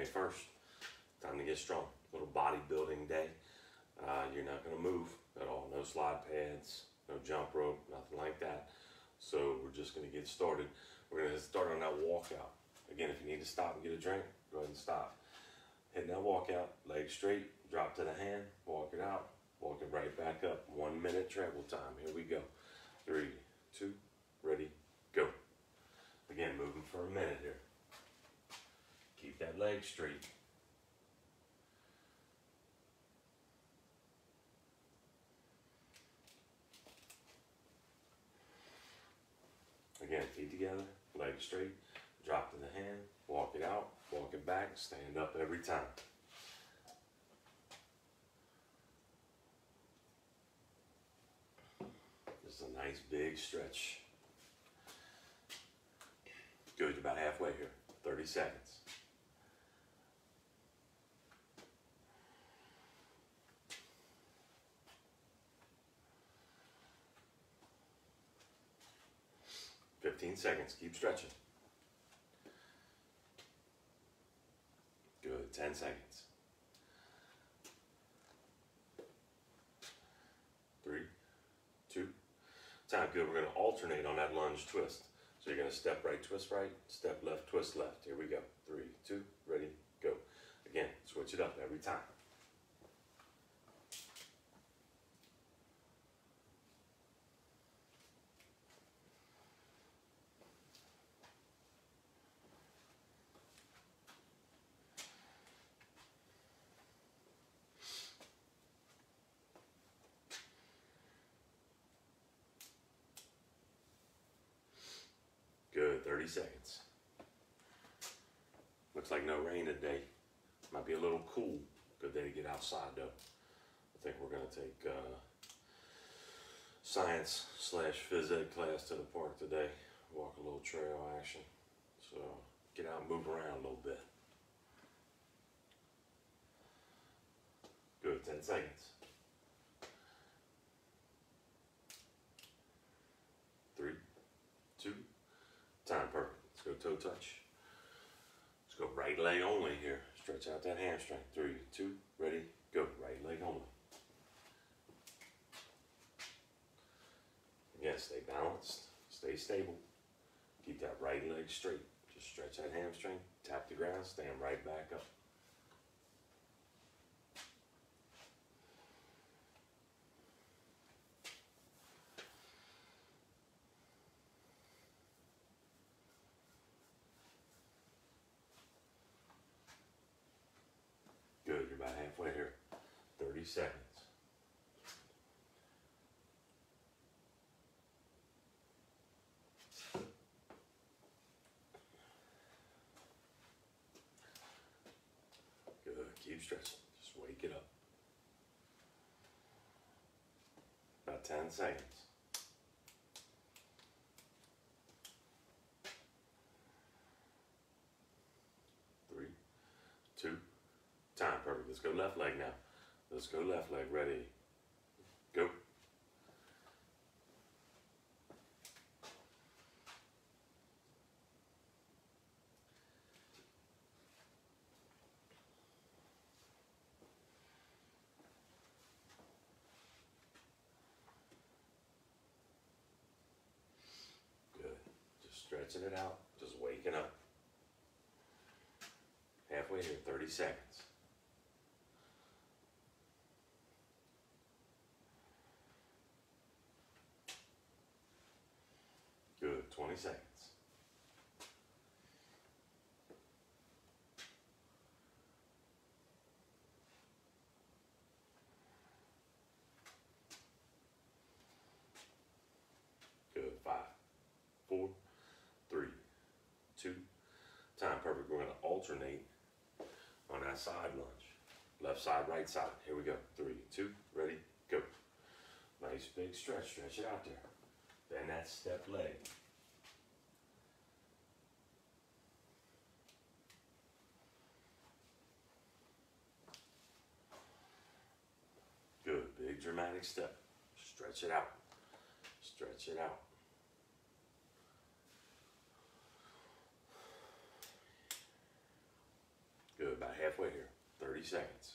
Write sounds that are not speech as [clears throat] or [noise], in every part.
May 1st. Time to get strong. Little bodybuilding day. Uh, you're not going to move at all. No slide pads, no jump rope, nothing like that. So we're just going to get started. We're going to start on that walkout. Again, if you need to stop and get a drink, go ahead and stop. Hitting that walkout, legs straight, drop to the hand, walk it out, walk it right back up. One minute travel time. Here we go. Three, two, ready, go. Again, moving for a minute here. That leg straight. Again, feet together, leg straight, drop to the hand, walk it out, walk it back, stand up every time. Just a nice big stretch. Good, about halfway here. 30 seconds. Fifteen seconds, keep stretching. Good, ten seconds. Three, two, time, good, we're gonna alternate on that lunge twist. So you're gonna step right, twist right, step left, twist left. Here we go. Three, two, ready, go. Again, switch it up every time. Good, 30 seconds. Looks like no rain today. Might be a little cool. Good day to get outside though. I think we're gonna take uh, science slash phys ed class to the park today. Walk a little trail action. So get out and move around a little bit. Good, 10 seconds. Three, two, Time perfect. Let's go toe touch. Let's go right leg only here. Stretch out that hamstring. Three, two, ready, go. Right leg only. Again, stay balanced, stay stable. Keep that right leg straight. Just stretch that hamstring, tap the ground, stand right back up. Good, you're about halfway here. 30 seconds. Good, keep stretching. Just wake it up. About 10 seconds. Three, two, Time, perfect. Let's go left leg now. Let's go left leg. Ready. Go. Good. Just stretching it out. Just waking up. Halfway here, 30 seconds. Good, 20 seconds. Good, five, four, three, two, time perfect. We're gonna alternate on that side lunge. Left side, right side. Here we go. Three, two, ready, go. Nice big stretch, stretch it out there. Bend that step leg. Good, big dramatic step. Stretch it out. Stretch it out. Good, about halfway here. 30 seconds.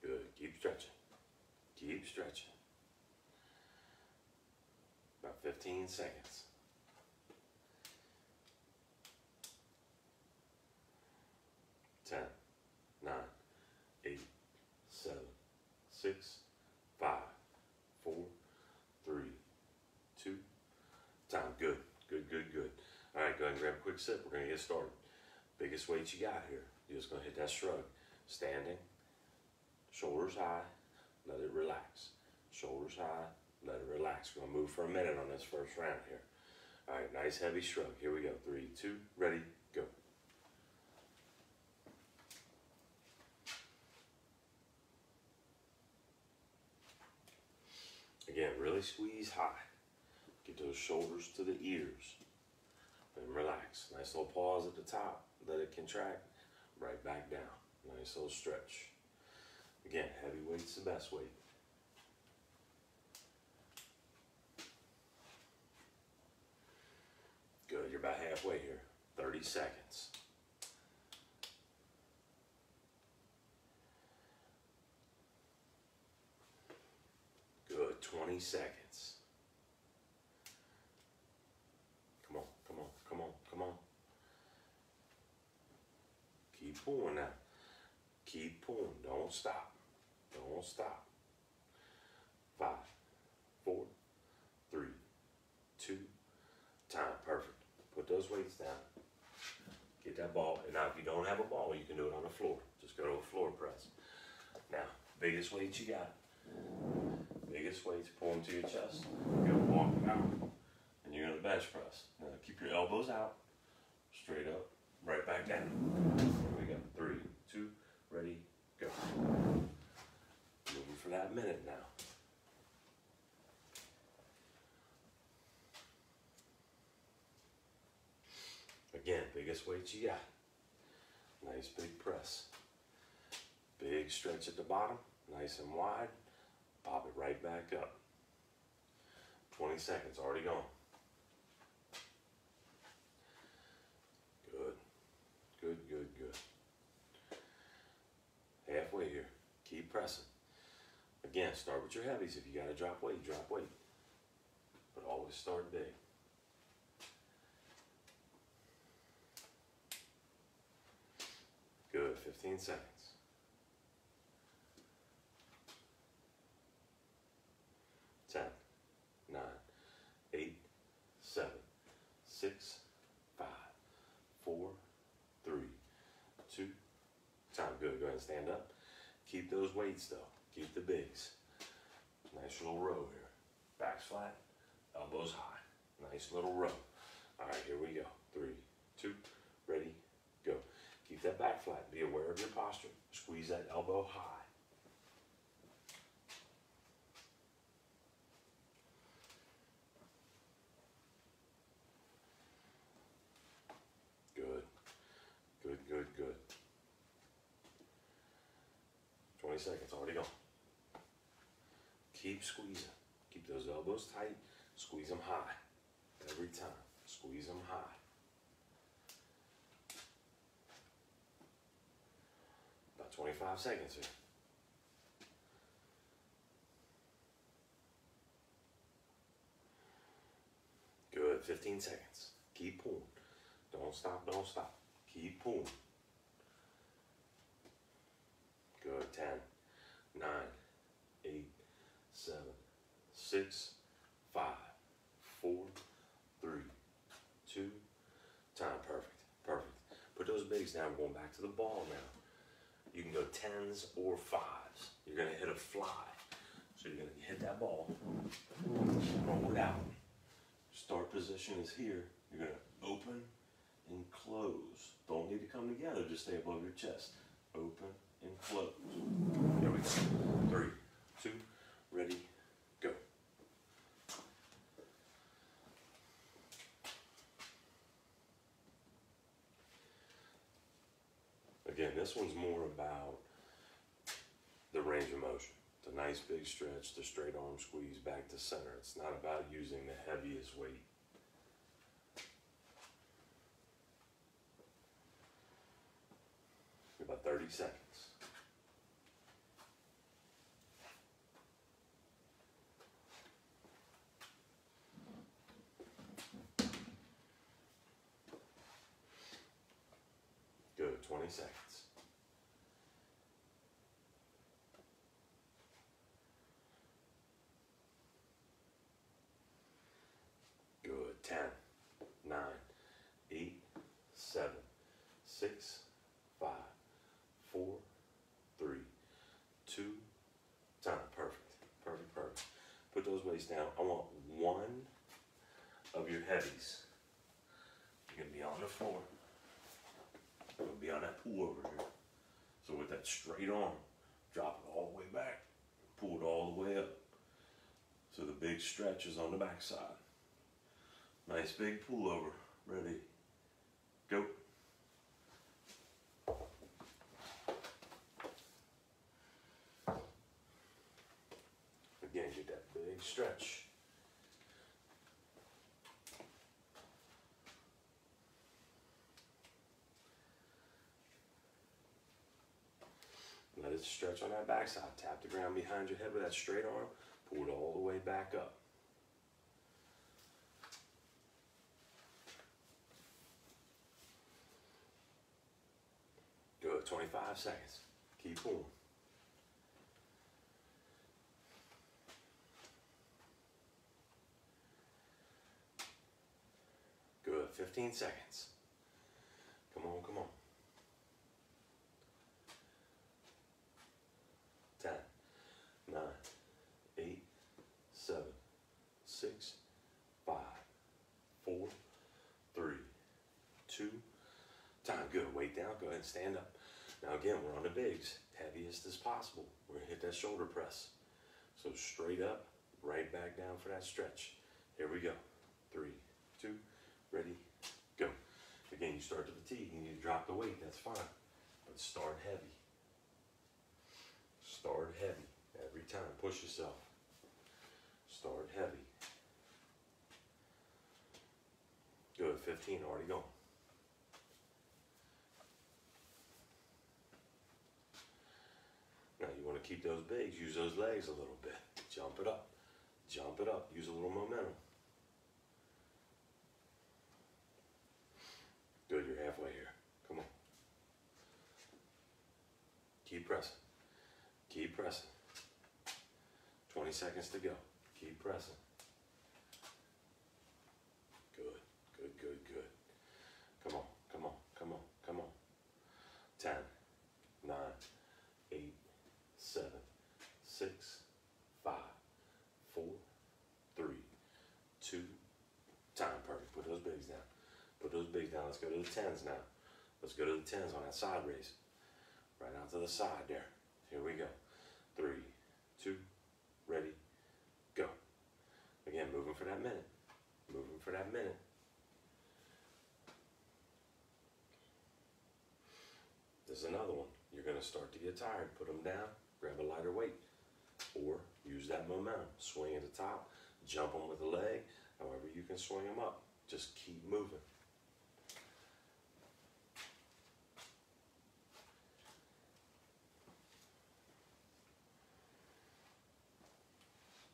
Good. Keep stretching. Keep stretching. About 15 seconds. Ten, nine, eight, seven, six, five, four, three, two. Time. Good. Good, good, good. All right, go ahead and grab a quick sip. We're going to get started. Biggest weight you got here. You're just going to hit that shrug. Standing, shoulders high, let it relax. Shoulders high, let it relax. We're gonna move for a minute on this first round here. All right, nice heavy shrug. Here we go. Three, two, ready, go. Again, really squeeze high. Get those shoulders to the ears. And relax. Nice little pause at the top. Let it contract. Right back down. Nice little stretch. Again, heavy weight's the best weight. Good, you're about halfway here. 30 seconds. Good, 20 seconds. Come on, come on, come on, come on. Keep pulling now. Keep pulling. Don't stop. Don't stop. Five, four, three, two, time. Perfect. Put those weights down. Get that ball. And now, if you don't have a ball, you can do it on the floor. Just go to a floor press. Now, biggest weight you got. Biggest weights, pull them to your chest. Go walk out. And you're gonna bench press. Now, keep your elbows out. Straight up. Right back down. Here we go. Three, two, ready, go. Moving for minute now. Again, biggest weight you got. Nice big press. Big stretch at the bottom, nice and wide. Pop it right back up. 20 seconds, already gone. Good, good, good, good. Halfway here, keep pressing. Again, start with your heavies. If you gotta drop weight, drop weight. But always start big. Good, 15 seconds. Ten, nine, eight, seven, six, five, four, three, two, time. Good, go ahead and stand up. Keep those weights though, keep the bigs. Nice little row here. Back's flat, elbows high. Nice little row. All right, here we go. Three, two, ready, go. Keep that back flat. Be aware of your posture. Squeeze that elbow high. Good. Good, good, good. 20 seconds. Keep squeezing. Keep those elbows tight. Squeeze them high. Every time. Squeeze them high. About 25 seconds here. Good, 15 seconds. Keep pulling. Don't stop, don't stop. Keep pulling. Good, 10, 9, 8, 7, 6, 5, 4, 3, 2, time. Perfect, perfect. Put those bigs down, we're going back to the ball now. You can go tens or fives. You're gonna hit a fly. So you're gonna hit that ball, roll it out. Start position is here. You're gonna open and close. Don't need to come together, just stay above your chest. Open and close. There we go. Three, two, ready, go. Again, this one's more about the range of motion. A nice big stretch, the straight arm squeeze back to center. It's not about using the heaviest weight. About 30 seconds. Good, 20 seconds. Good, 10, 9, 8, 7, 6, 5, 4, 3, 2, time. Perfect, perfect, perfect. Down. I want one of your heavies. You're gonna be on the floor. You're gonna be on that pull over here. So with that straight arm, drop it all the way back, pull it all the way up. So the big stretch is on the back side. Nice big pull over. Ready? Go. Again, get that big stretch. Let it stretch on that backside. Tap the ground behind your head with that straight arm. Pull it all the way back up. Good, 25 seconds. Keep pulling. Good, 15 seconds. Come on, come on. 10, 9, 8, 7, 6, 5, 4, 3, 2, time. Good. Weight down. Go ahead and stand up. Now again, we're on the bigs. Heaviest as possible. We're gonna hit that shoulder press. So straight up, right back down for that stretch. Here we go. Three, two, ready. Again, you start to fatigue. and You drop the weight. That's fine. But start heavy. Start heavy every time. Push yourself. Start heavy. Good. 15 already gone. Now you want to keep those bigs. Use those legs a little bit. Jump it up. Jump it up. Use a little momentum. Good. You're halfway here. Come on. Keep pressing. Keep pressing. 20 seconds to go. Keep pressing. Good, good, good, good. Come on, come on, come on, come on. 10, 9, 8, 7, 6, 5, 4, 3, 2, time. Perfect. Put those bigs down. Put those bigs down. Let's go to the 10s now. Let's go to the 10s on that side raise. Right out to the side there. Here we go. Three, two, ready, go. Again, moving for that minute. Moving for that minute. There's another one. You're going to start to get tired. Put them down, grab a lighter weight, or use that momentum. Swing at the top, jump them with a leg, however you can swing them up. Just keep moving.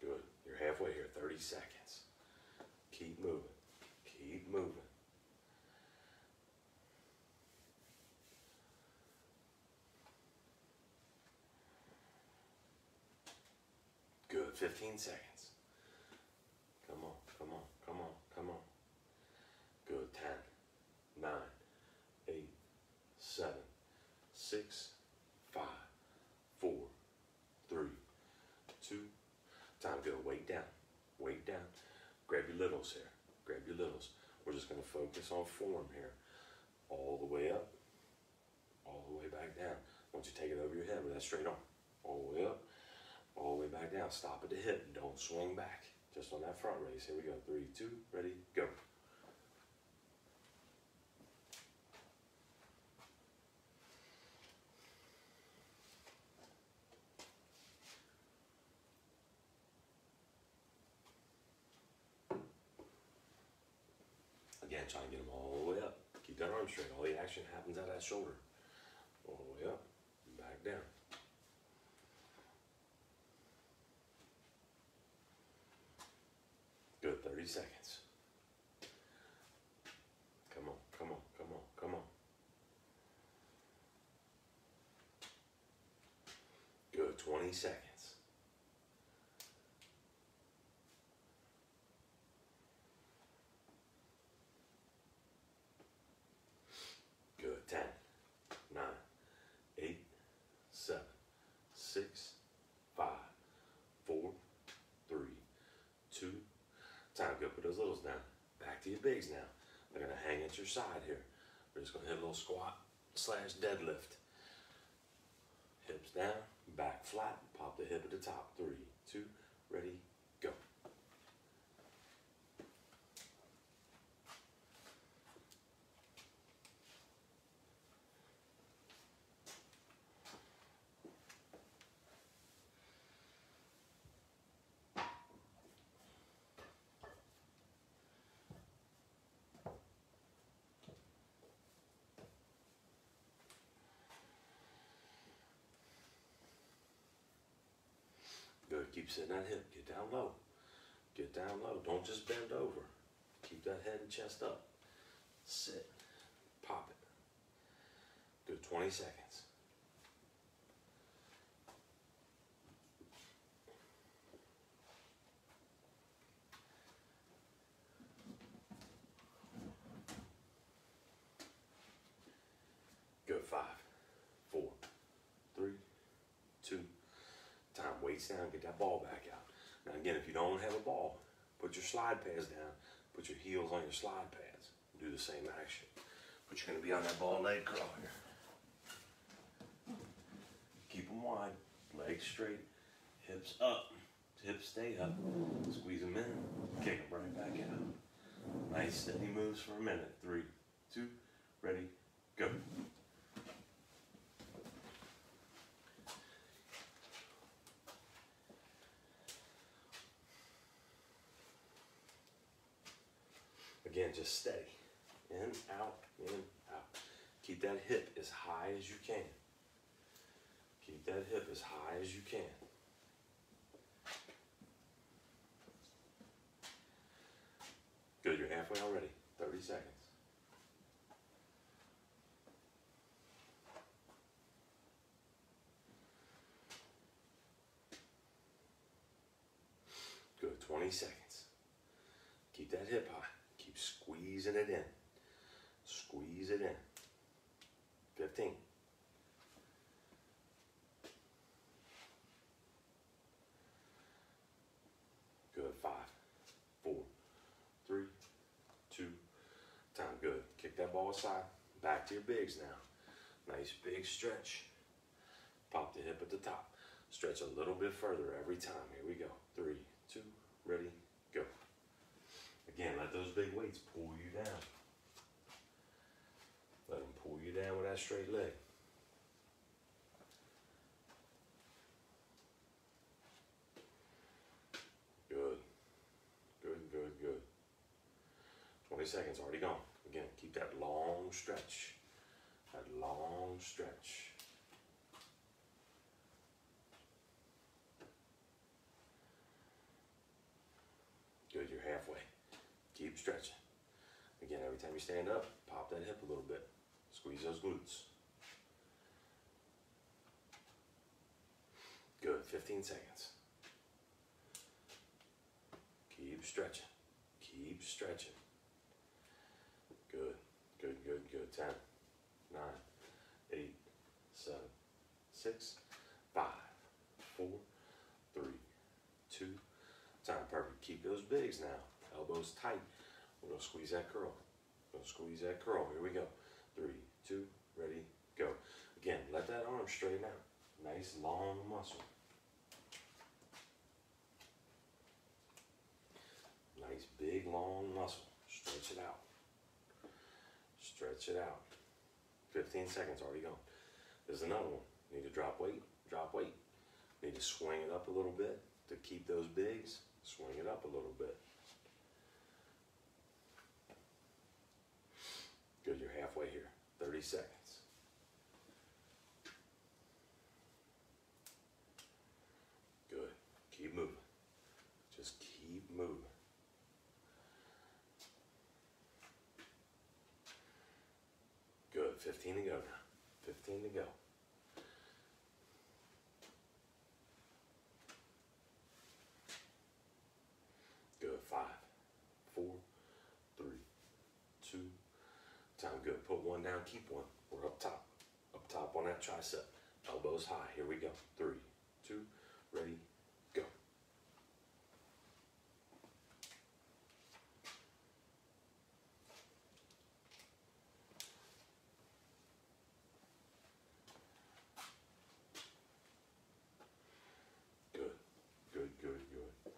Good. You're halfway here. 30 seconds. Keep moving. Keep moving. Good. 15 seconds. Come on, come on, come on, come on. Good. 10, 9, 8, 7, 6, 5, 4, 3, 2, Time good. Weight down. Weight down. Grab your littles here. Grab your littles. We're just going to focus on form here. All the way up. All the way back down. Once you take it over your head with that straight arm. All the way up. All the way back down. Stop at the hip. Don't swing back. Just on that front raise. Here we go. Three, two, ready, go. trying to get them all the way up. Keep that arm straight. All the action happens at that shoulder. All the way up, back down. Good, 30 seconds. Come on, come on, come on, come on. Good, 20 seconds. Good, 10, 9, 8, 7, 6, 5, 4, 3, 2, time to go put those littles down. Back your bigs now. They're gonna hang at your side here. We're just gonna hit a little squat slash deadlift. Hips down, back flat, pop the hip at the top. Three, two, ready, keep sitting that hip, get down low. Get down low, don't just bend over. Keep that head and chest up. Sit, pop it. Good, 20 seconds. Good, five, four, three, two, time. Weights down, get that ball back out. Now again, if you don't have a ball, put your slide pads down, put your heels on your slide pads. Do the same action. But you're gonna be on that ball leg curl here. Keep them wide, legs straight, hips up, hips stay up. Squeeze them in, kick them right back out. Nice steady moves for a minute. Three, two, ready, go. Again, just steady. In, out, in, out. Keep that hip as high as you can. Keep that hip as high as you can. Good, you're halfway already. 30 seconds. Good, 20 seconds. Keep that hip high. Squeezing it in. Squeeze it in. 15. Good. Five, four, three, two, time. Good. Kick that ball aside. Back to your bigs now. Nice big stretch. Pop the hip at the top. Stretch a little bit further every time. Here we go. Three, two, ready. Again, let those big weights pull you down. Let them pull you down with that straight leg. Good. Good, good, good. 20 seconds already gone. Again, keep that long stretch. That long stretch. Good, you're halfway. Keep stretching. Again, every time you stand up, pop that hip a little bit. Squeeze those glutes. Good, 15 seconds. Keep stretching. Keep stretching. Good, good, good, good. 10, 9, 8, 7, 6, 5, 4, 3, 2, time. Perfect. Keep those bigs now. Elbows tight. We're gonna squeeze that curl. Gonna squeeze that curl. Here we go. Three, two, ready, go. Again, let that arm straighten out. Nice long muscle. Nice big long muscle. Stretch it out. Stretch it out. 15 seconds already gone. There's another one. Need to drop weight, drop weight. Need to swing it up a little bit to keep those bigs. Swing it up a little bit. 30 seconds. Good. Keep moving. Just keep moving. Good. 15 to go now. 15 to go. Good. Five, four, three, two. Time. Good. Put one down. Keep one. We're up top. Up top on that tricep. Elbows high. Here we go. Three, two, ready, go. Good, good, good, good.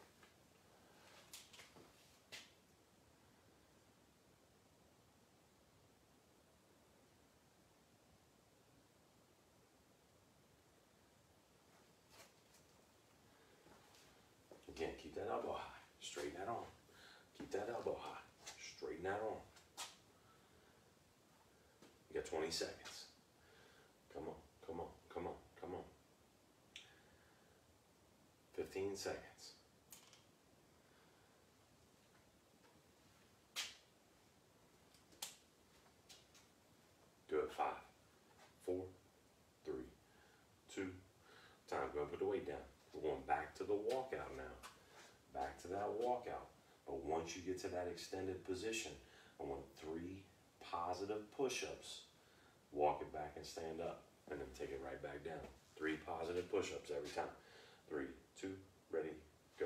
Again, keep that elbow high. Straighten that arm. Keep that elbow high. Straighten that arm. You got 20 seconds. Come on, come on, come on, come on. 15 seconds. Do it Five, four, three, two. Time. Go put the weight down. We're going back to the walkout now. Back to that walkout. But once you get to that extended position, I want three positive push-ups. Walk it back and stand up, and then take it right back down. Three positive push-ups every time. Three, two, ready, go.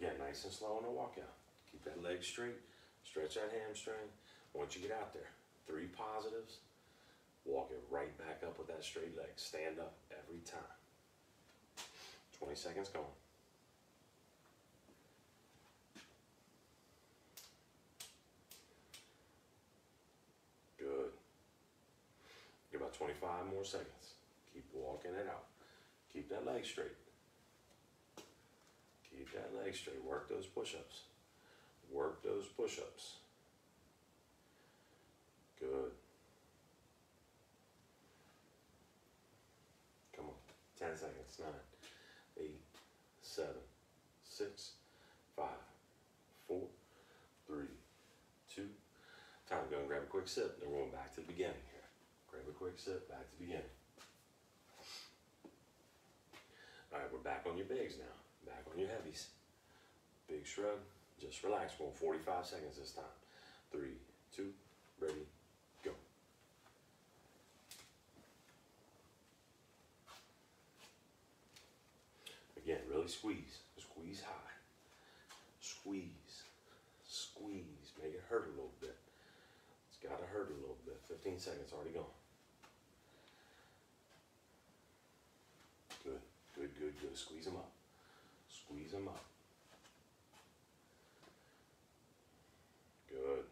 Again, nice and slow on the walkout. Keep that leg straight. Stretch that hamstring. Once you get out there, three positives. Walk it right back up with that straight leg. Stand up every time. 20 seconds going. Good. Get about 25 more seconds. Keep walking it out. Keep that leg straight. Keep that leg straight. Work those push-ups. Work those push-ups. Good. Come on. 10 seconds. Nine, eight, seven, six, five, four, three, two. Time to go and grab a quick sip. Then we're going back to the beginning here. Grab a quick sip. Back to the beginning. All right, we're back on your bigs now. Back on your heavies. Big shrug. Just relax. Going 45 seconds this time. Three, two, ready, go. Again, really squeeze. Squeeze high. Squeeze. Squeeze. Make it hurt a little bit. It's got to hurt a little bit. 15 seconds already gone. Good, good, good, good. Squeeze them up. Squeeze them up. Good.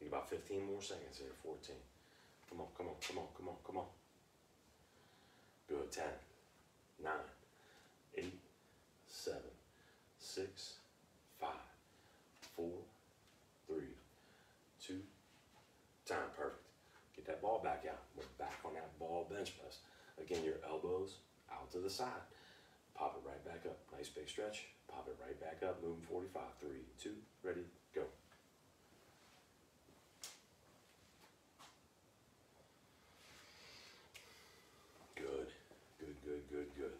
Need about 15 more seconds here. 14. Come on, come on, come on, come on, come on. Good. 10, 9, 8, 7, 6, 5, 4, 3, 2, time. Perfect. Get that ball back out. We're back on that ball bench press. Again, your elbows out to the side. Pop it right back up. Nice big stretch. Pop it right back up. Moving 45. 3, 2, ready, go. Good, good, good, good, good.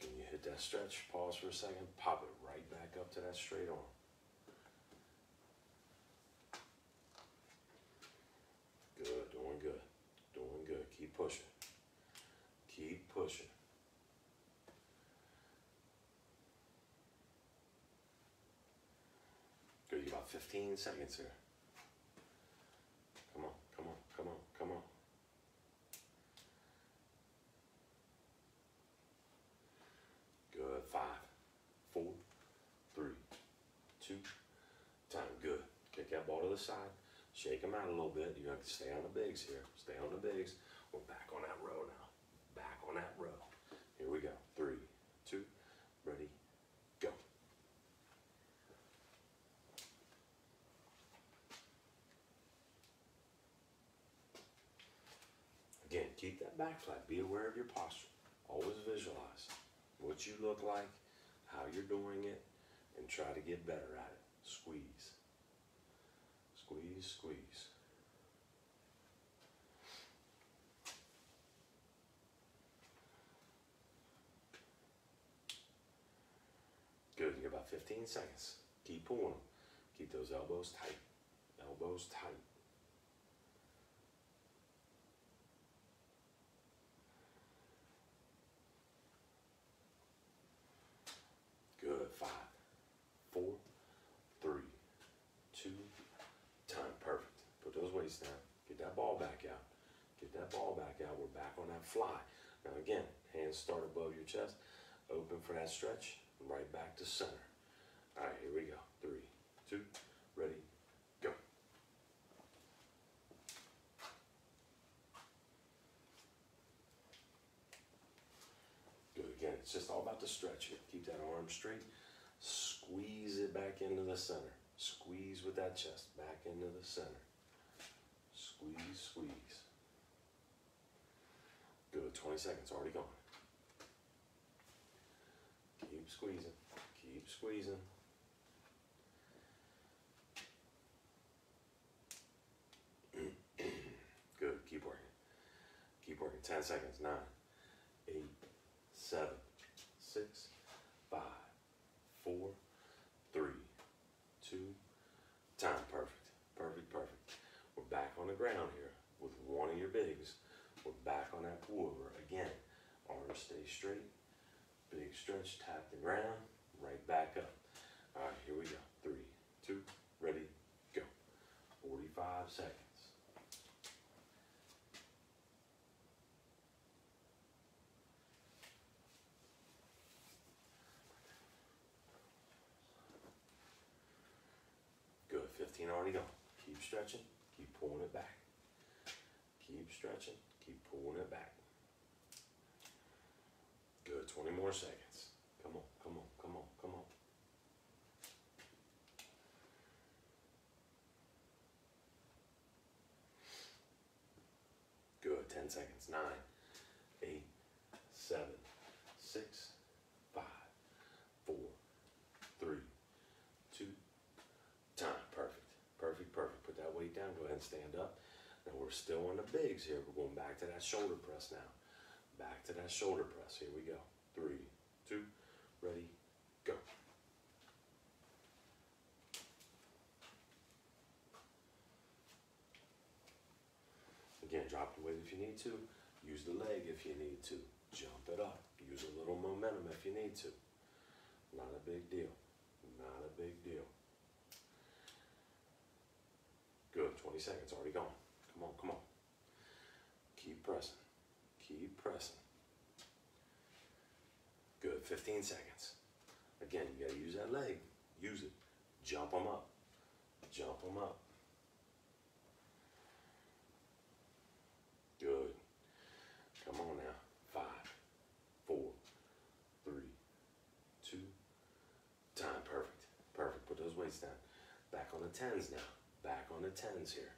Can you hit that stretch? Pause for a second. Pop it right back up to that straight arm. Good, doing good, doing good. Keep pushing. Keep pushing. Good, you got 15 seconds here. other side, shake them out a little bit. You have to stay on the bigs here. Stay on the bigs. We're back on that row now. Back on that row. Here we go. Three, two, ready, go. Again, keep that back flat. Be aware of your posture. Always visualize what you look like, how you're doing it, and try to get better at it. Squeeze. Squeeze, squeeze. Good, you got about 15 seconds. Keep pulling. Keep those elbows tight. Elbows tight. Good. Five, four, three, two, time. Perfect. Those. Get that ball back out. Get that ball back out. We're back on that fly. Now again, hands start above your chest. Open for that stretch. Right back to center. All right, here we go. Three, two, ready, go. Good. Again, it's just all about the stretch here. Keep that arm straight. Squeeze it back into the center. Squeeze with that chest back into the center. Squeeze, squeeze. Good. 20 seconds already gone. Keep squeezing. Keep squeezing. [clears throat] Good. Keep working. Keep working. 10 seconds. Nine, eight, seven, six, five, four, three, two, time. Perfect. Perfect. Back on the ground here with one of your bigs. We're back on that pullover again. Arms stay straight. Big stretch, tap the ground, right back up. All right, here we go. Three, two, ready, go. 45 seconds. Good, 15 already gone. Keep stretching, keep pulling it back. Keep stretching, keep pulling it back. Good, 20 more seconds. Come on, come on, come on, come on. Good, 10 seconds. Nine, eight, seven, six, five, four, three, two, time. Perfect, perfect, perfect. Put that weight down. Go ahead and stand up. Now we're still on the bigs here. We're going back to that shoulder press now. Back to that shoulder press. Here we go. Three, two, ready, go. Again, drop the weight if you need to. Use the leg if you need to. Jump it up. Use a little momentum if you need to. Not a big deal. Not a big deal. Good. 20 seconds already gone. Come on, come on. Keep pressing. Keep pressing. Good. 15 seconds. Again, you got to use that leg. Use it. Jump them up. Jump them up. Good. Come on now. Five, four, three, two, time. Perfect. Perfect. Put those weights down. Back on the tens now. Back on the tens here.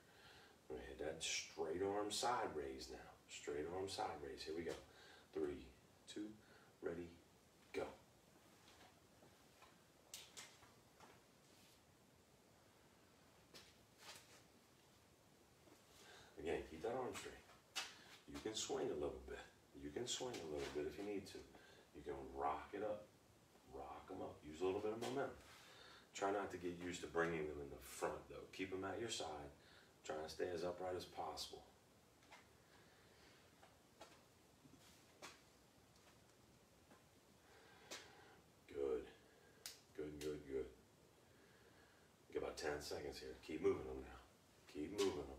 We're gonna hit that straight arm side raise now. Straight arm side raise. Here we go. Three, two, ready, go. Again, keep that arm straight. You can swing a little bit. You can swing a little bit if you need to. You can rock it up. Rock them up. Use a little bit of momentum. Try not to get used to bringing them in the front though. Keep them at your side. Try to stay as upright as possible. Good. Good, good, good. Get about 10 seconds here. Keep moving them now. Keep moving them.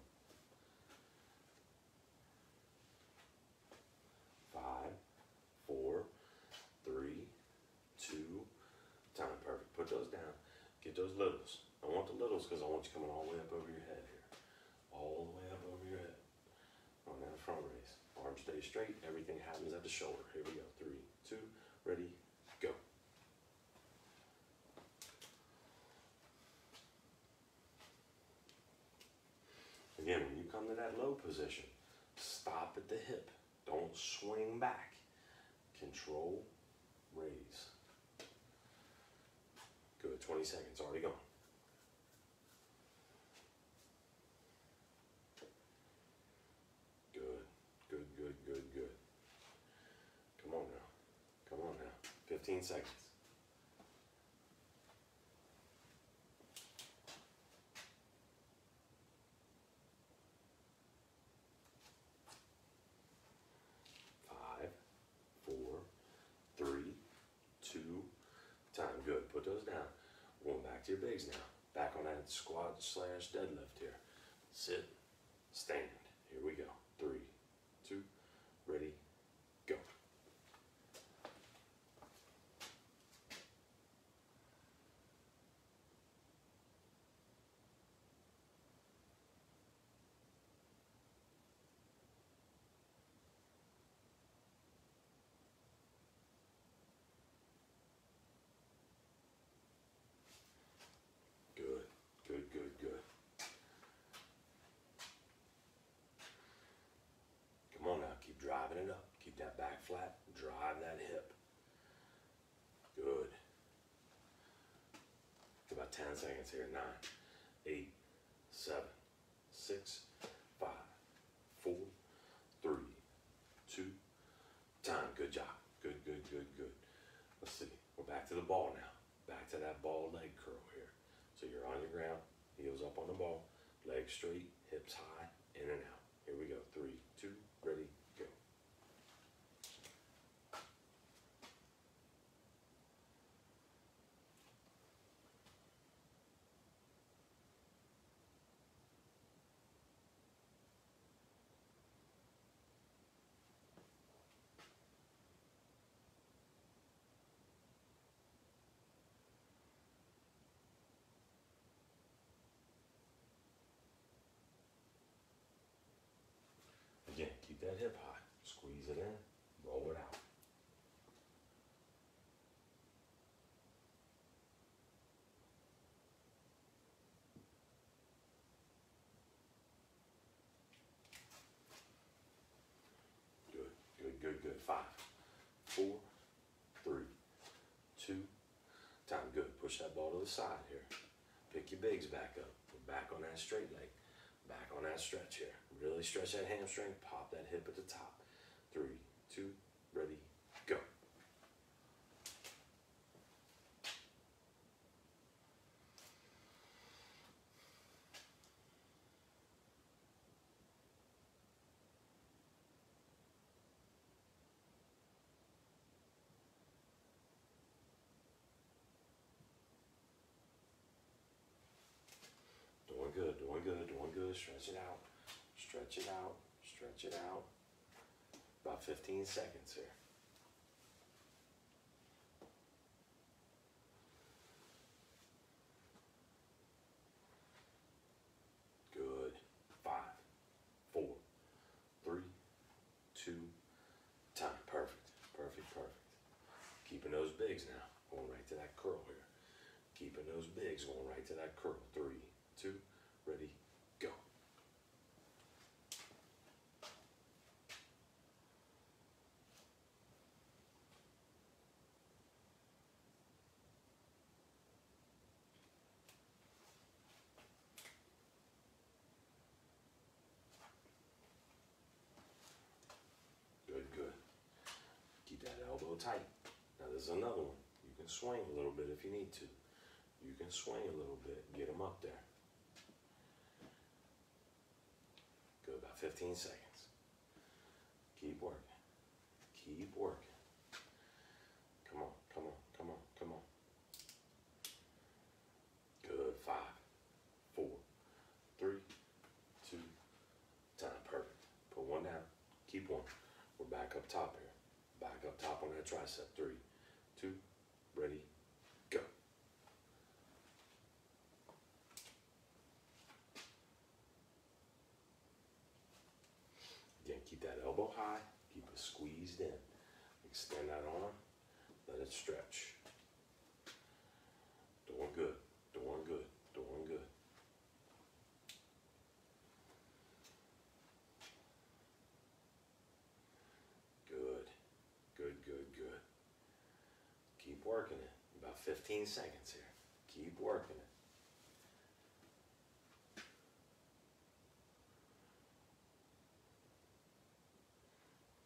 Five, four, three, two, time. Perfect. Put those down. Get those littles. I want the littles because I want you coming all the way up over your head here. All the way up over your head. On that front raise. Arms stay straight. Everything happens at the shoulder. Here we go. Three, two, ready, go. Again, when you come to that low position, stop at the hip. don't swing back. Control, raise. Good, 20 seconds, already gone. Good, good, good, good, good. Come on now. Come on now. 15 seconds. Five, four, three, two, time. Good. Put those down. Going back to your bigs now. Back on that squat slash deadlift here. Sit, stand. Here we go. Three, two, ready, go. Good, good, good, good. Come on now, keep driving it up. Keep that back flat. Drive that hip. Good. About 10 seconds here. Nine, eight, seven, six, five, four, three, two, time. Good job. Good, good, good, good. Let's see. We're back to the ball now. Back to that ball leg curl here. So you're on your ground, heels up on the ball, legs straight, hips high, in and out. Here we go. Three, two, ready, go. Again, keep that hip high. Squeeze it in, roll it out. Good, good, good, good. Five, four, three, two, time. Good. Push that ball to the side here. Pick your bigs back up. We're back on that straight leg. Back on that stretch here. Really stretch that hamstring. Pop that hip at the top. Three, two, ready, go. Doing good, doing good, doing good. Stretch it out. Stretch it out. Stretch it out. About 15 seconds here. Good. Five, four, three, two, time. Perfect. Perfect, perfect. Keeping those bigs now. Going right to that curl here. Keeping those bigs going right to that curl. Three, two, ready, go. Good, good. Keep that elbow tight. Now there's another one. You can swing a little bit if you need to. You can swing a little bit, get them up there. Good, about 15 seconds. Keep working. Keep working. Come on, come on, come on, come on. Good, five, four, three, two, time, perfect. Put one down, keep one. We're back up top here. Back up top on that tricep. Three, two, ready, go. Again, keep that elbow high, keep it squeezed in. Extend that arm, let it stretch. Doing good, doing good, doing good. working it. About 15 seconds here. Keep working it.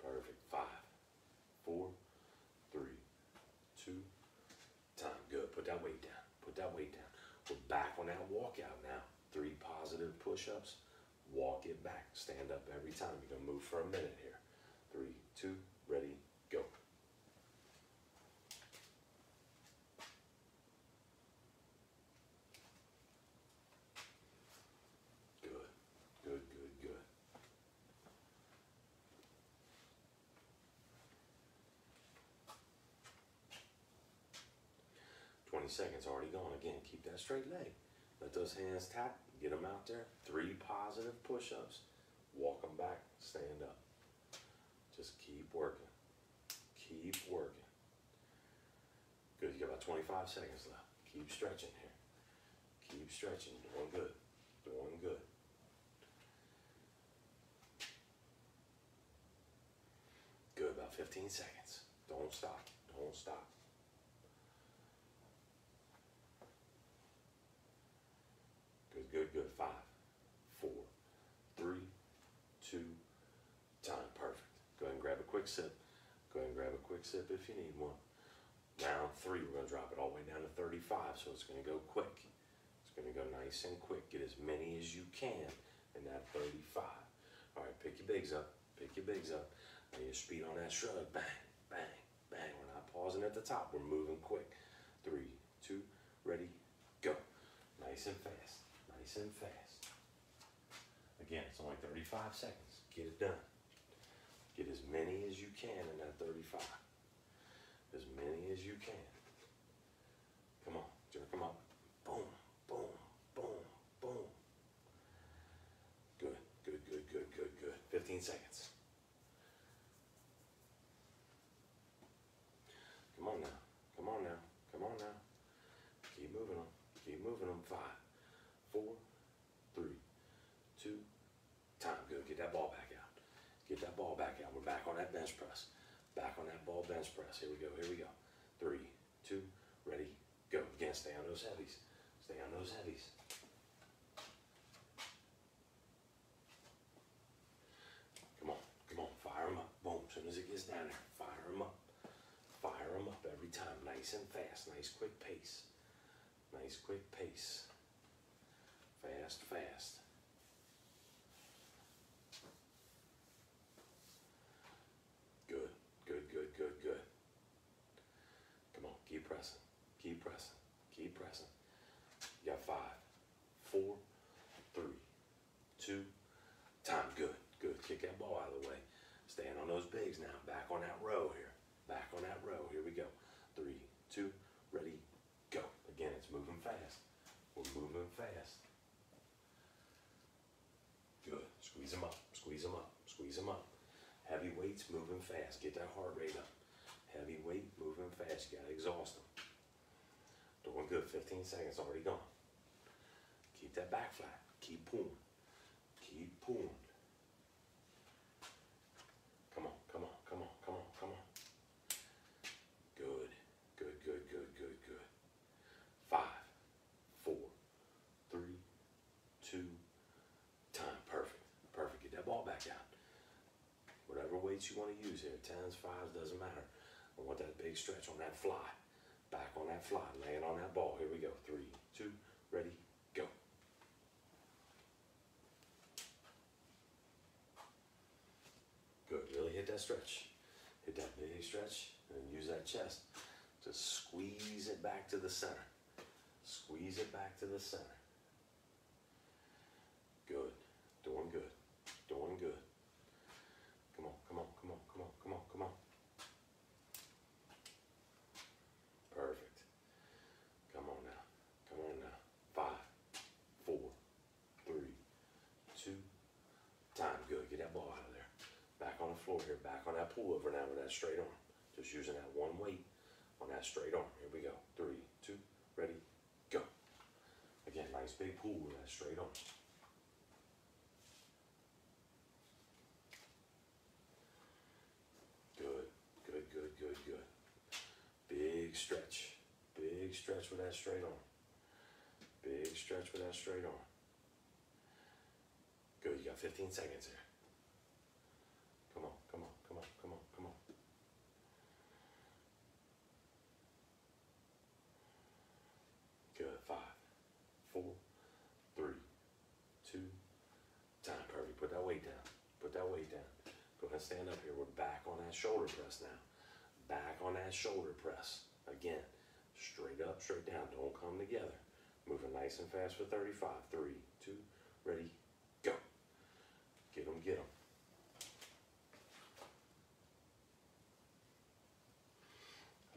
Perfect. Five, four, three, two, time. Good. Put that weight down. Put that weight down. We're back on that walkout now. Three positive push-ups. Walk it back. Stand up every time. You're gonna move for a minute here. 20 seconds already going. Again, keep that straight leg. Let those hands tap, get them out there. Three positive push-ups. Walk them back, stand up. Just keep working. Keep working. Good, you got about 25 seconds left. Keep stretching here. Keep stretching, doing good, doing good. Good, about 15 seconds. Don't stop, don't stop. Quick sip. Go ahead and grab a quick sip if you need one. Round three, we're gonna drop it all the way down to 35, so it's gonna go quick. It's gonna go nice and quick. Get as many as you can in that 35. All right, pick your bigs up. Pick your bigs up. And your speed on that shrug. Bang, bang, bang. We're not pausing at the top. We're moving quick. Three, two, ready, go. Nice and fast. Nice and fast. Again, it's only 35 seconds. Get it done. Get as many as you can in that 35. As many as you can. Come on, jerk them up. Boom, boom, boom, boom. Good, good, good, good, good, good. 15 seconds. Come on now. Come on now. Come on now. Keep moving them. Keep moving them. Five, four, three, two, time. Good. Get that ball back out. Get that ball back on that bench press. Back on that ball bench press. Here we go. Here we go. Three, two, ready, go. Again, stay on those heavies. Stay on those heavies. Come on. Come on. Fire them up. Boom. As soon as it gets down there, fire them up. Fire them up every time. Nice and fast. Nice quick pace. Nice quick pace. Fast, fast. Good, good, good, good, good. Come on, keep pressing, keep pressing, keep pressing. You got five, four, three, two, time. Good, good. Kick that ball out of the way. Stand on those bigs now. Back on that row here. Back on that row. Here we go. Three, two, ready, go. Again, it's moving fast. We're moving fast. Good. Squeeze them up. Squeeze them up. Squeeze them up. Heavy weights moving fast. Get that heart rate up. Heavy weight moving fast. You gotta exhaust them. Doing good. 15 seconds already gone. Keep that back flat. Keep pulling. Keep pulling. Come on, come on, come on, come on, come on. Good, good, good, good, good, good. Five, four, three, two, time. Perfect, perfect. Get that ball back out. Whatever weights you want to use here, tens, fives, doesn't matter. I want that big stretch on that fly. Back on that fly, laying on that ball. Here we go. Three, two, ready, go. Good. Really hit that stretch. Hit that big stretch and use that chest to squeeze it back to the center. Squeeze it back to the center. Good. Doing good. Doing good. Come on, come on, come on, come on, come on, come on. Perfect. Come on now. Come on now. Five, four, three, two, time. Good. Get that ball out of there. Back on the floor here. Back on that pull over now with that straight arm. Just using that one weight on that straight arm. Here we go. Three, two, ready, go. Again, nice big pull with that straight arm. Good, good, good, good, good. Big stretch. Big stretch with that straight arm. Big stretch with that straight arm. Good, you got 15 seconds here. Come on, come on, come on, come on, come on. Good, five, four, three, two, time. Perfect, put that weight down. Put that weight down. Go ahead and stand up here. We're back on that shoulder press now. Back on that shoulder press. Again, straight up, straight down. Don't come together. Moving nice and fast for 35. Three, two, ready, go. Get them, get them.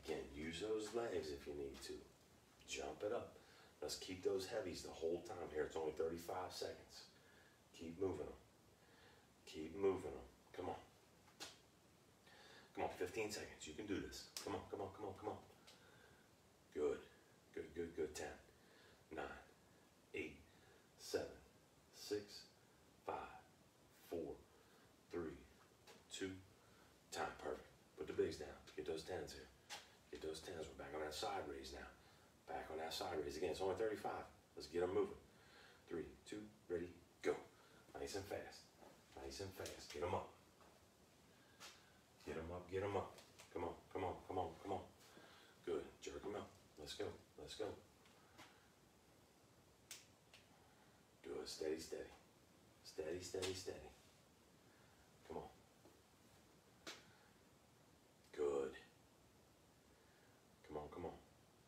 Again, use those legs if you need to. Jump it up. Let's keep those heavies the whole time here. It's only 35 seconds. Keep moving them. Keep moving them. Come on. Come on, 15 seconds. You can do this. Come on, come on, come on, come on. Good. Good, good, good. 10, 9, 8, 7, 6, 5, 4, 3, 2, time. Perfect. Put the bigs down. Get those 10s here. Get those 10s. We're back on that side raise now. Back on that side raise again. It's only 35. Let's get them moving. Three, two, ready, go. Nice and fast. Nice and fast. Get them up. Get them up, get them up. Come on, come on, come on, come on. Good. Jerk them up. Let's go. Let's go. Do it Steady, steady. Steady, steady, steady. Come on. Good. Come on, come on.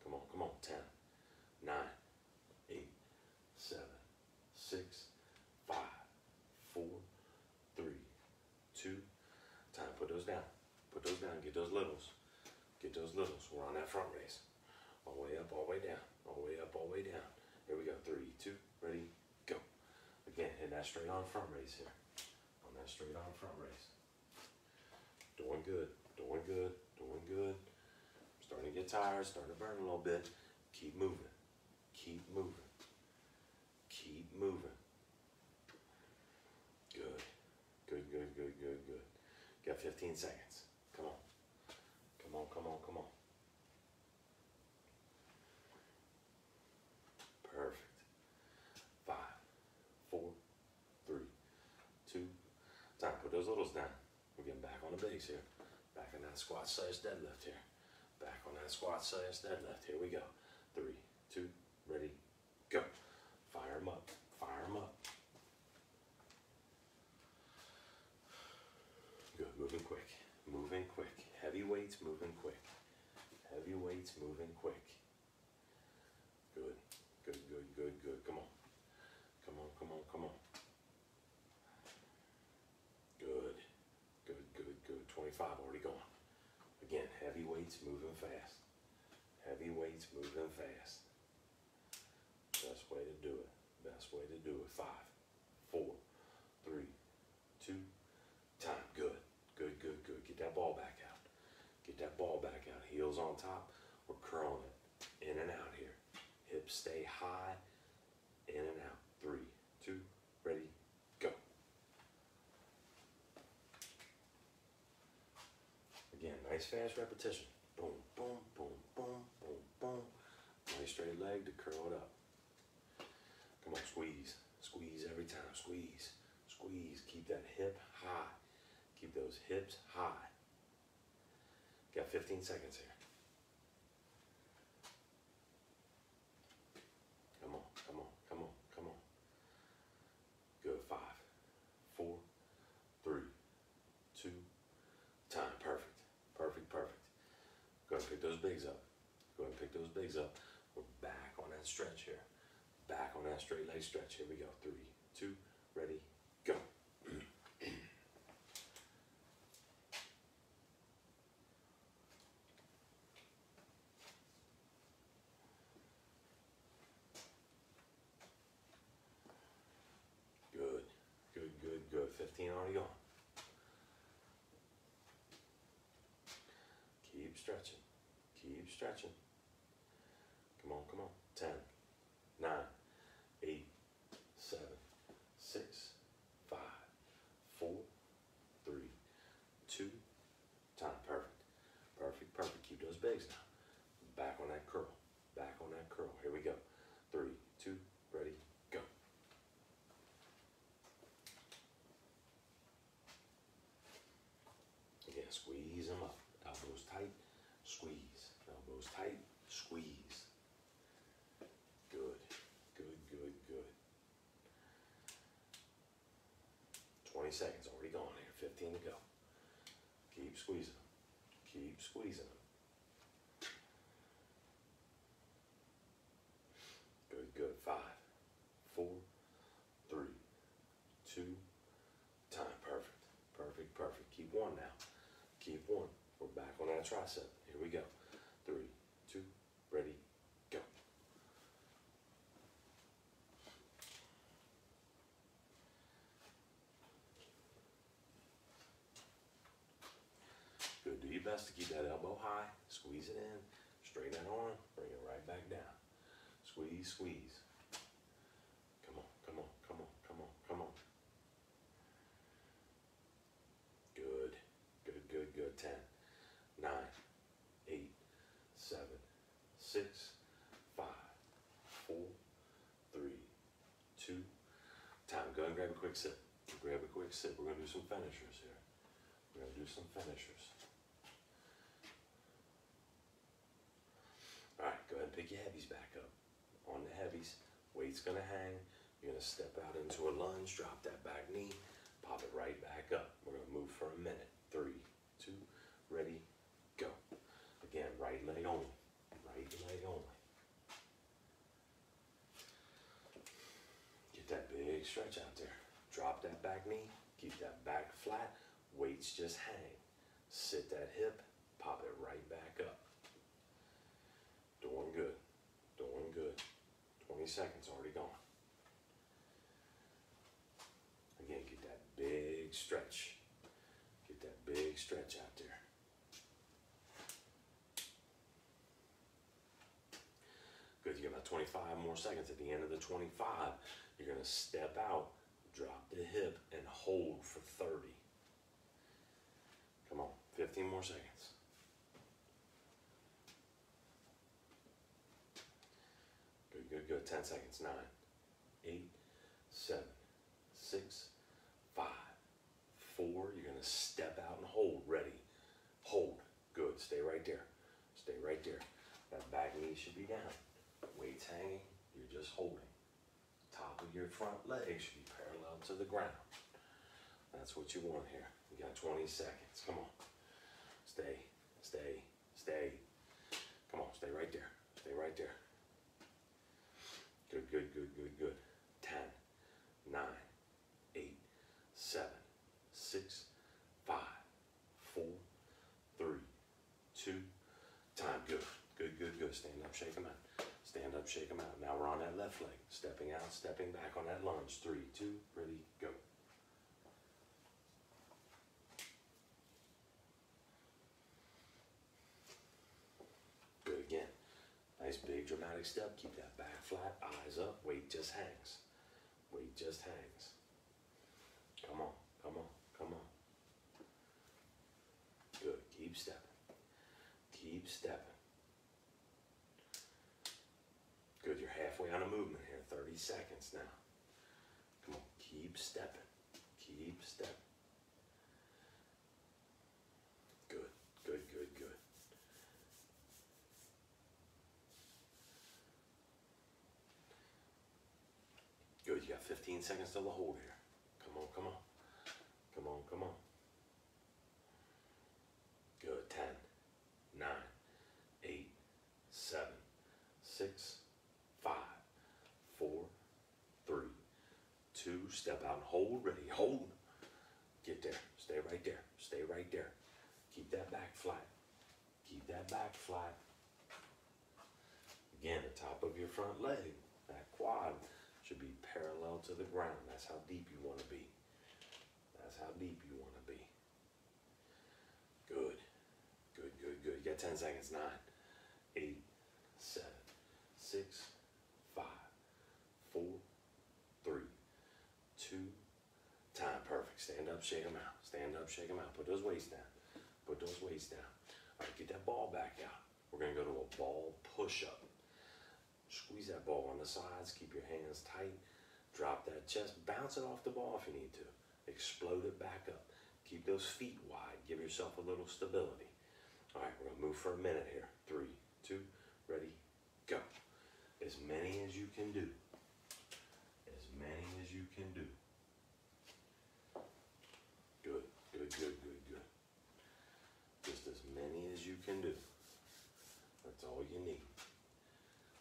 Come on, come on. 10, 9, 8, 7, 6, 5, 4, 3, 2, time. Put those down. Put those down. Get those littles. Get those littles. We're on that front raise. All the way up, all the way down. All the way up, all the way down. Here we go. Three, two, ready, go. Again, hit that straight on front raise here. On that straight on front raise. Doing good. Doing good. Doing good. Starting to get tired. Starting to burn a little bit. Keep moving. Keep moving. Keep moving. Good. Good, good, good, good, good. Got 15 seconds. Come on. Come on, come on, come on. Perfect. Five, four, three, two, time. Put those littles down. We're getting back on the base here. Back on that squat size deadlift here. Back on that squat size deadlift. Here we go. Three, two, ready, go. Fire them up. Fire them up. Good. Moving quick. Moving quick. Heavy weights moving quick. Heavy weights moving quick. Good. Good, good, good, good. Come on. Come on, come on, come on. Good. Good, good, good. 25 already gone. Again, heavy weights moving fast. Heavy weights moving fast. Best way to do it. Best way to do it. Five, four, three, two, time. Good. Good, good, good. Get that ball back out. Get that ball back out. Heels on top. We're curling it. In and out here. Hips stay high. In and out. Three, two, ready, go. Again, nice fast repetition. Boom, boom, boom, boom, boom, boom. Nice straight leg to curl it up. Come on, squeeze. Squeeze every time. Squeeze. Squeeze. Keep that hip high. Keep those hips high. Got 15 seconds here. Come on, come on, come on, come on. Good. Five, four, three, two, time. Perfect. Perfect, perfect. Go ahead and pick those bigs up. Go ahead and pick those bigs up. We're back on that stretch here. Back on that straight leg stretch. Here we go. Three, two, ready, go. [clears throat] Good, good, good, good. 15 already gone. Keep stretching. Keep stretching. Come on, come on. 10, 9, 8, 7, 6, 5, 4, 3, 2, time. Perfect. Perfect, perfect. Keep those bigs now. Back on that curl. Back on that curl. Here we go. Three, two, ready, go. Again, squeeze them up. Elbows tight, squeeze. Elbows tight, squeeze. Good, good, good, good. 20 seconds already gone here, 15 to go. Keep squeezing them. Keep squeezing them. Good, good. Five, four, three, two, time. Perfect, perfect, perfect. Keep one now. Keep one. We're back on that tricep. Here we go. Three, two, ready, go. Good. Do your best to keep that elbow high. Squeeze it in. Straighten that arm. Bring it right back down. Squeeze, squeeze. Come on, come on, come on, come on, come on. Good. Good, good, good. Ten, nine, eight, seven, six, five, four, three, two. Time. Go and grab a quick sip. Grab a quick sip. We're gonna do some finishers here. We're gonna do some finishers. All right, go ahead and pick your heavies back up. On the heavies, gonna hang. You're gonna step out into a lunge, drop that back knee, pop it right back up. We're gonna move for a minute. Three, two, ready, go. Again, right leg only. Right leg only. Get that big stretch out there. Drop that back knee, keep that back flat, weights just hang. Sit that hip, pop it right back up. Doing good, doing good. 20 seconds already gone. Again, get that big stretch. Get that big stretch out there. Good, you got about 25 more seconds. At the end of the 25, you're gonna step out, drop the hip, and hold for 30. Come on, 15 more seconds. Good, good, good. 10 seconds. Nine, eight, seven, six, four. You're to step out and hold. Ready. Hold. Good. Stay right there. Stay right there. That back knee should be down. Weights hanging. You're just holding. Top of your front leg should be parallel to the ground. That's what you want here. You got 20 seconds. Come on. Stay, stay, stay. Come on, stay right there. Stay right there. Good, good, good, good, good. Ten, nine, eight, seven, six, five, four, three, two. Time. Good, good, good, good. Stand up, shake them out. Stand up, shake them out. Now we're on that left leg. Stepping out, stepping back on that lunge. Three, two, ready, go. Good again. Nice big dramatic step. Keep that back flat, eyes up. Weight just hangs. Weight just hangs. Come on, come on, come on. Good. Keep stepping. Keep stepping. Good. You're halfway on a movement here. 30 seconds now. Come on. Keep stepping. Keep stepping. Good. Good, good, good. Good, you got 15 seconds till the hold here. Come on, come on. Come on, come on. Good, 10, 9, 8, 7, 6, 5, 4, 3, 2, step out and hold, ready, hold. Get there, stay right there, stay right there. Keep that back flat. Keep that back flat. Again, the top of your front leg, that quad should be parallel to the ground. That's how deep you want to be. That's how deep you want to be. Good. Good, good, good. You got 10 seconds. Nine, eight, seven, six, five, four, three, two, time. Perfect. Stand up, shake them out. Stand up, shake them out. Put those weights down. Put those weights down. All right, get that ball back out. We're going to go to a ball push up. Squeeze that ball on the sides. Keep your hands tight. Drop that chest. Bounce it off the ball if you need to. Explode it back up. Keep those feet wide. Give yourself a little stability. All right, we're going to move for a minute here. Three, two, ready, go. As many as you can do. As many as you can do. Good, good, good, good, good. Just as many as you can do. That's all you need.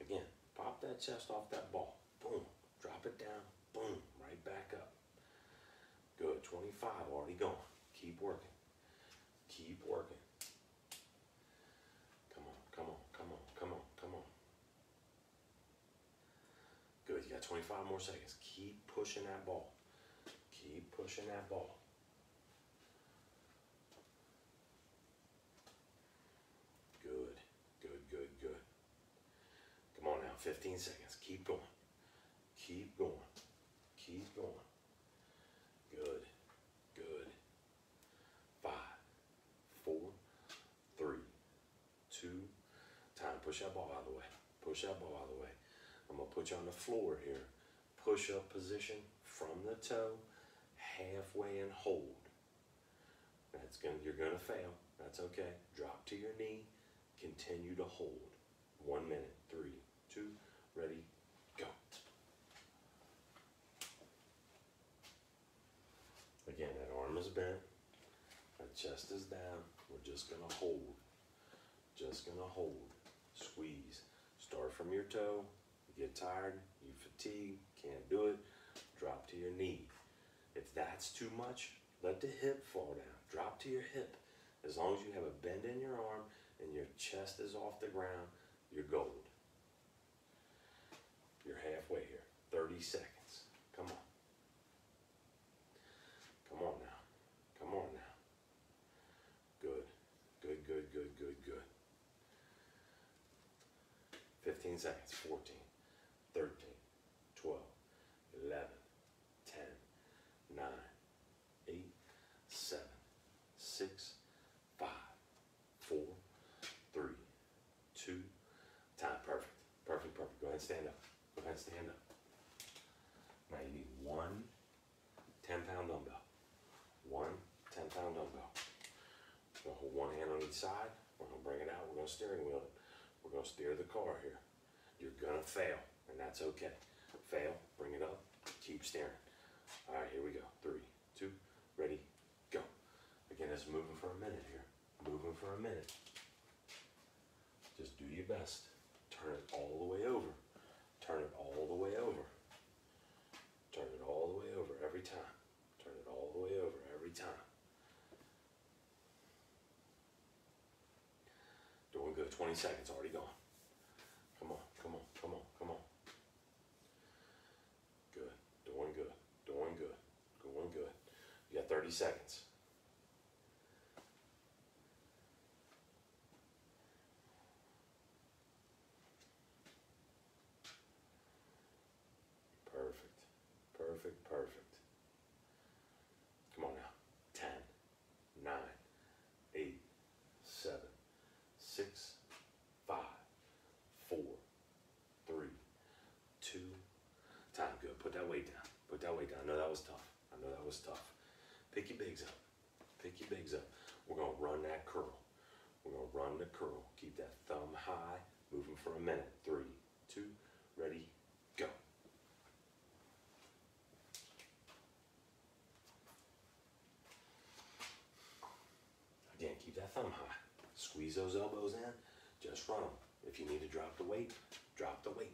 Again, pop that chest off that ball. Boom. Drop it down. Boom. Right back up. Good. 25 already gone. Keep working. Keep working. Come on, come on, come on, come on, come on. Good. You got 25 more seconds. Keep pushing that ball. Keep pushing that ball. Good, good, good, good. Come on now, 15 seconds. Keep going. Keep going. Keep going. Good, good. Five, four, three, two, time. Push that ball out of the way. Push that ball out of the way. I'm gonna put you on the floor here. Push up position from the toe, halfway and hold. That's gonna you're gonna fail. That's okay. Drop to your knee. Continue to hold. One minute. Three, two, ready, go. Again, that arm is bent. That chest is down. We're just gonna hold. Just gonna hold. Squeeze. Start from your toe. You get tired, you fatigue, can't do it, drop to your knee. If that's too much, let the hip fall down. Drop to your hip. As long as you have a bend in your arm and your chest is off the ground, you're gold. You're halfway here. 30 seconds. Come on. Come on now. Come on now. Good. Good, good, good, good, good. 15 seconds. 14, 13, 12, 11, 10, 9, 8, 7, 6, 5, 4, 3, 2, time. Perfect. Perfect, perfect. Go ahead and stand up. Go ahead and stand up. Now you need one 10 pound dumbbell. One 10 pound dumbbell. We're gonna hold side. We're gonna bring it out. We're gonna steering wheel it. We're gonna steer the car here. You're gonna fail, and that's okay. Fail, bring it up, keep steering. All right, here we go. Three, two, ready, go. Again, it's moving for a minute here. Moving for a minute. Just do your best. Turn it all the way over. Turn it all the way over. Turn it all the way over every time. Turn it all the way over every time. Doing good. 20 seconds already gone. Come on, come on, come on, come on. Good. Doing good. Doing good. Going good. You got 30 seconds. Perfect. Perfect, perfect. Come on now. 10, 9, 8, 7, 6, 5, 4, 3, 2, time. Good. Put that weight down. Put that weight down. I know that was tough. I know that was tough. Pick your bigs up. Pick your bigs up. We're going to run that curl. We're going to run the curl. Keep that thumb high. Moving for a minute. Three, two, ready, go. Again, keep that thumb high. Squeeze those elbows in. Just run them. If you need to drop the weight, drop the weight.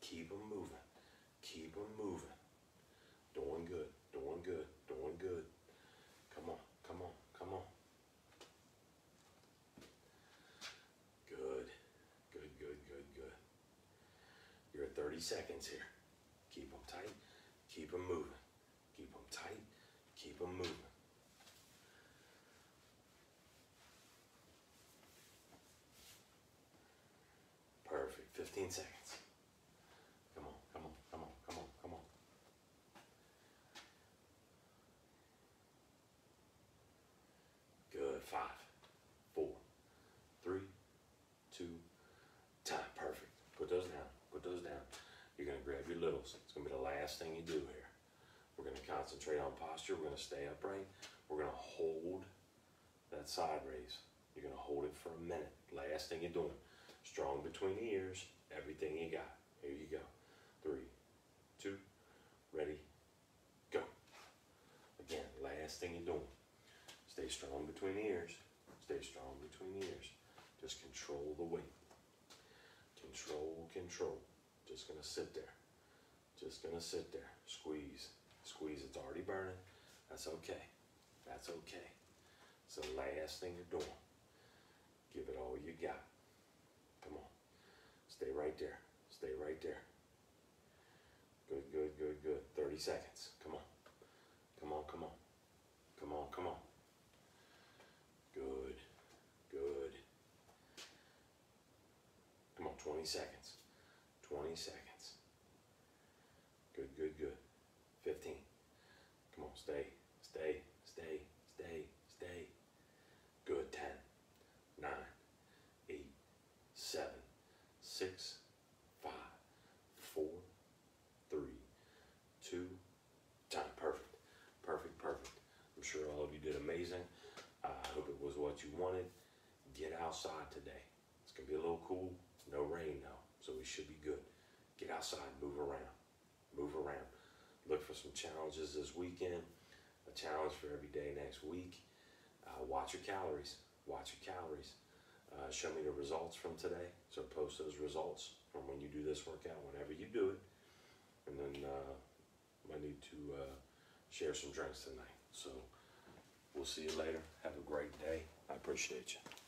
Keep them moving. Keep them moving. Doing good. Doing good. Doing good. Come on. Come on. Come on. Good. Good, good, good, good. You're at 30 seconds here. Keep them tight. Keep them moving. Keep them tight. Keep them moving. Perfect. 15 seconds. Come on, come on, come on, come on, come on. Good. Five, four, three, two, time. Perfect. Put those down. Put those down. your It's gonna be the last thing you do here. We're gonna concentrate on posture. We're gonna stay upright. We're gonna hold that side raise. You're gonna hold it for a minute. Last thing you're doing. Strong between the ears. Everything you got. Here you go. Three, two, ready, go. Again, last thing you're doing. Stay strong between the ears. Stay strong between the ears. Just control the weight. Control, control. Just gonna sit there. Just gonna sit there. Squeeze. Squeeze. It's already burning. That's okay. That's okay. It's the last thing you're doing. Give it all you got. Come on. Stay right there. Stay right there. Good, good, good, good. 30 seconds. Come on. Come on, come on. Come on, come on. Good, good. Come on, 20 seconds. 20 seconds. Good, good, good. 15. Come on, stay, stay, stay, stay, stay. Good, 10, 9, 8, 7, 6, 5, 4, 3, 2, time. Perfect, perfect, perfect. I'm sure all of you did amazing. I hope it was what you wanted. Get outside today. It's gonna be a little cool. No rain though, so we should be good. Get outside, move around, move around. Look for some challenges this weekend. A challenge for every day next week. Uh, watch your calories. Watch your calories. Uh, show me the results from today. So post those results from when you do this workout, whenever you do it. And then uh, I need to uh, share some drinks tonight. So we'll see you later. Have a great day. I appreciate you.